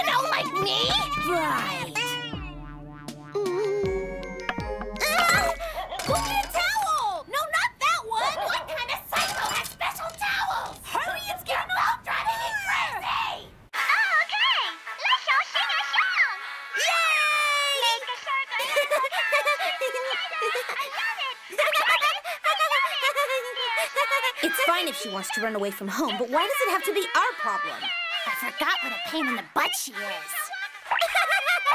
You know, like me? Right. Mm. Uh, look a towel! No, not that one! What kind of psycho has special towels? Hurry, it's getting both driving me crazy! Oh, okay! Let's show, sing a! Yay! Make a circle, It's fine if she wants to run away from home, but why does it have to be our problem? I forgot what a pain in the butt she is.